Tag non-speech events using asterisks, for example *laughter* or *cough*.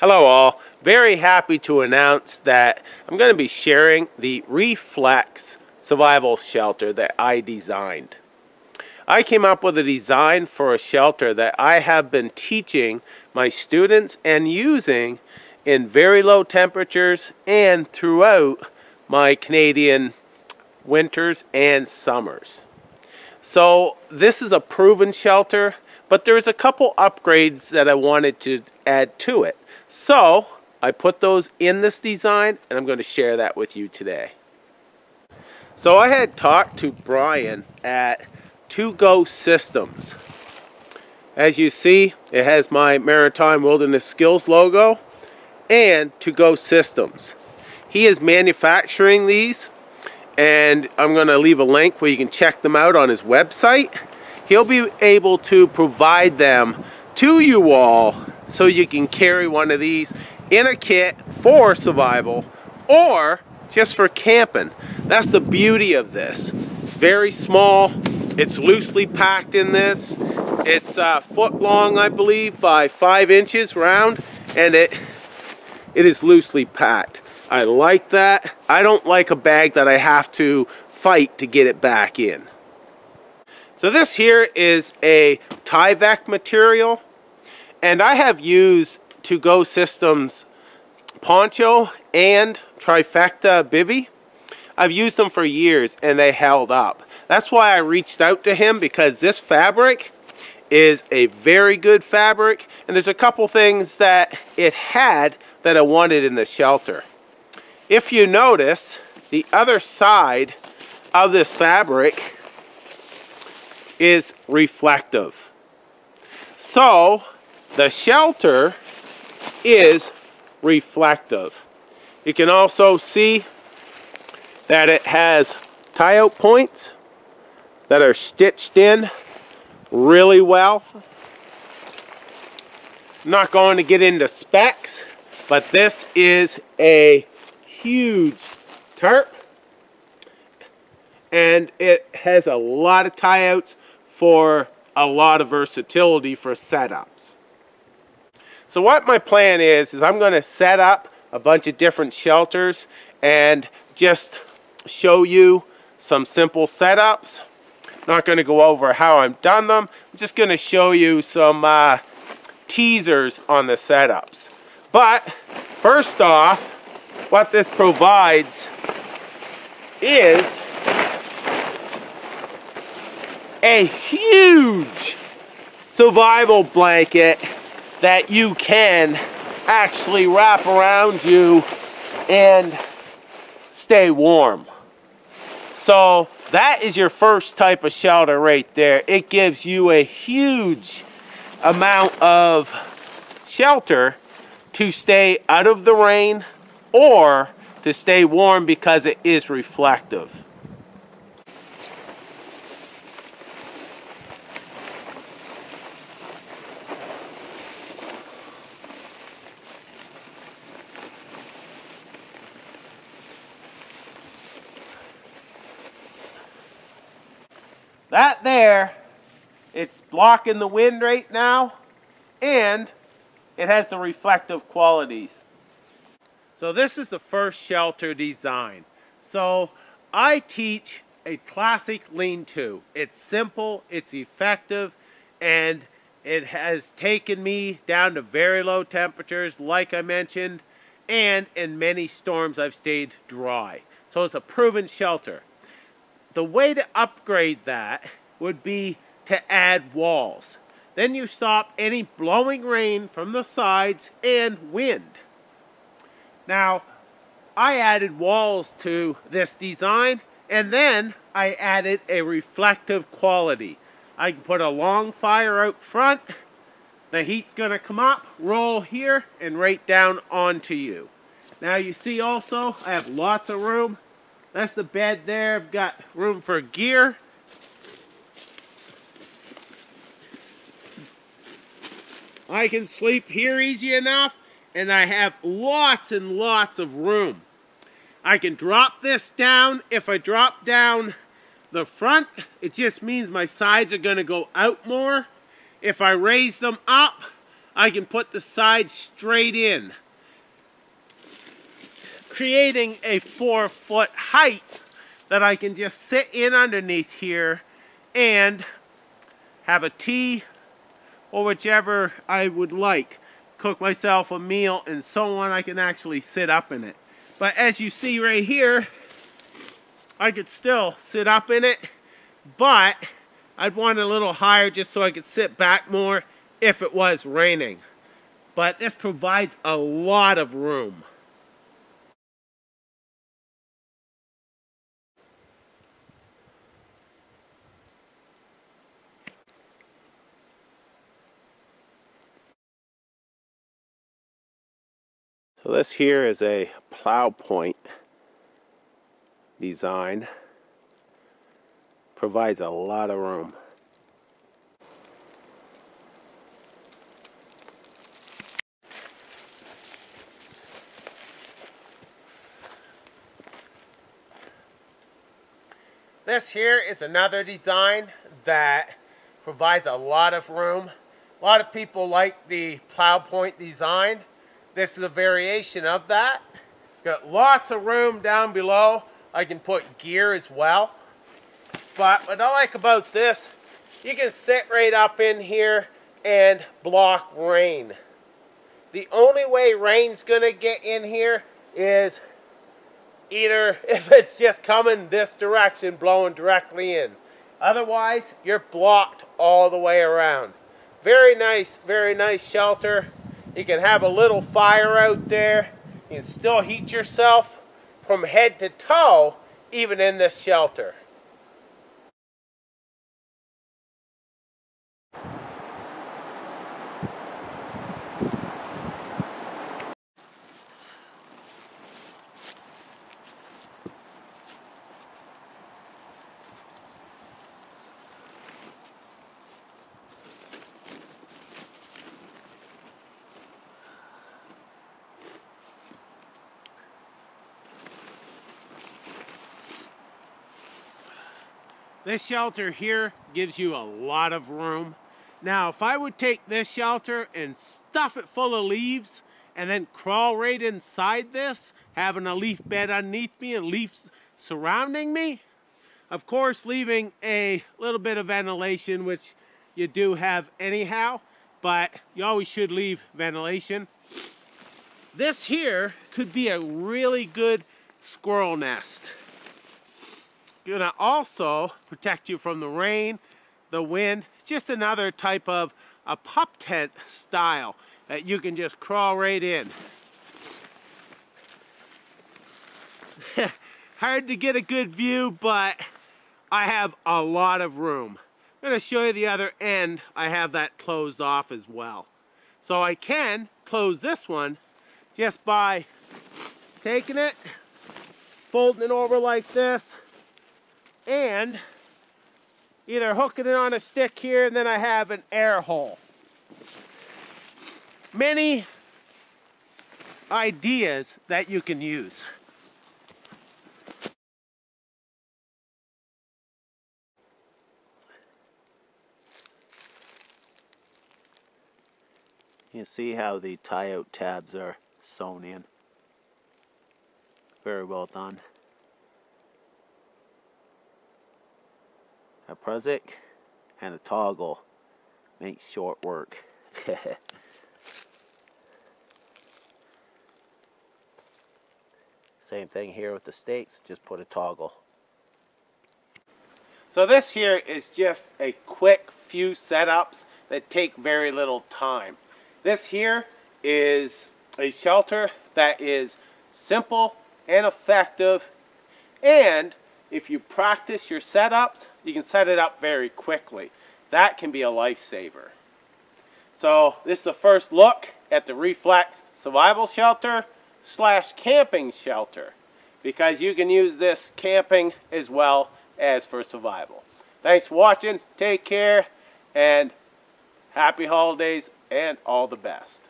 Hello all. Very happy to announce that I'm going to be sharing the Reflex survival shelter that I designed. I came up with a design for a shelter that I have been teaching my students and using in very low temperatures and throughout my Canadian winters and summers. So this is a proven shelter, but there's a couple upgrades that I wanted to add to it. So I put those in this design and I'm going to share that with you today. So I had talked to Brian at 2Go Systems. As you see, it has my Maritime Wilderness Skills logo and 2Go Systems. He is manufacturing these and I'm going to leave a link where you can check them out on his website. He'll be able to provide them to you all so you can carry one of these in a kit for survival or just for camping. That's the beauty of this. Very small. It's loosely packed in this. It's a foot long, I believe, by five inches round, and it it is loosely packed. I like that. I don't like a bag that I have to fight to get it back in. So this here is a Tyvek material. And I have used 2Go Systems Poncho and Trifecta Bivy. I've used them for years and they held up. That's why I reached out to him because this fabric is a very good fabric and there's a couple things that it had that I wanted in the shelter. If you notice, the other side of this fabric is reflective. So the shelter is reflective. You can also see that it has tie-out points that are stitched in really well. I'm not going to get into specs, but this is a huge tarp and it has a lot of tie-outs for a lot of versatility for setups. So what my plan is, is I'm going to set up a bunch of different shelters and just show you some simple setups. Not going to go over how I've done them. I'm just going to show you some uh, teasers on the setups. But first off, what this provides is a huge survival blanket that you can actually wrap around you and stay warm. So that is your first type of shelter right there. It gives you a huge amount of shelter to stay out of the rain or to stay warm because it is reflective. That there, it's blocking the wind right now, and it has the reflective qualities. So this is the first shelter design. So I teach a classic lean-to. It's simple, it's effective, and it has taken me down to very low temperatures, like I mentioned, and in many storms I've stayed dry. So it's a proven shelter the way to upgrade that would be to add walls. Then you stop any blowing rain from the sides and wind. Now, I added walls to this design and then I added a reflective quality. I can put a long fire out front, the heat's going to come up, roll here, and right down onto you. Now you see also I have lots of room that's the bed there. I've got room for gear. I can sleep here easy enough and I have lots and lots of room. I can drop this down. If I drop down the front, it just means my sides are going to go out more. If I raise them up, I can put the side straight in, creating a four foot height that I can just sit in underneath here and have a tea or whichever I would like. Cook myself a meal and so on. I can actually sit up in it. But as you see right here, I could still sit up in it, but I'd want it a little higher just so I could sit back more if it was raining. But this provides a lot of room. So this here is a plow point design. Provides a lot of room. This here is another design that provides a lot of room. A lot of people like the plow point design. This is a variation of that. Got lots of room down below. I can put gear as well. But what I like about this, you can sit right up in here and block rain. The only way rain's to get in here is either *laughs* if it's just coming this direction, blowing directly in. Otherwise, you're blocked all the way around. Very nice, very nice shelter. You can have a little fire out there. You can still heat yourself from head to toe, even in this shelter. This shelter here gives you a lot of room. Now, if I would take this shelter and stuff it full of leaves and then crawl right inside this, having a leaf bed underneath me and leaves surrounding me, of course, leaving a little bit of ventilation, which you do have anyhow, but you always should leave ventilation. This here could be a really good squirrel nest gonna also protect you from the rain, the wind. It's just another type of a pup tent style that you can just crawl right in. *laughs* Hard to get a good view, but I have a lot of room. I'm gonna show you the other end. I have that closed off as well. So I can close this one just by taking it, folding it over like this, and either hooking it on a stick here and then I have an air hole. Many ideas that you can use. You see how the tie-out tabs are sewn in. Very well done. A Prusik and a toggle makes short work. *laughs* Same thing here with the stakes, just put a toggle. So this here is just a quick few setups that take very little time. This here is a shelter that is simple and effective and if you practice your setups, you can set it up very quickly. That can be a lifesaver. So this is the first look at the Reflex Survival Shelter slash camping shelter because you can use this camping as well as for survival. Thanks for watching. Take care and happy holidays and all the best.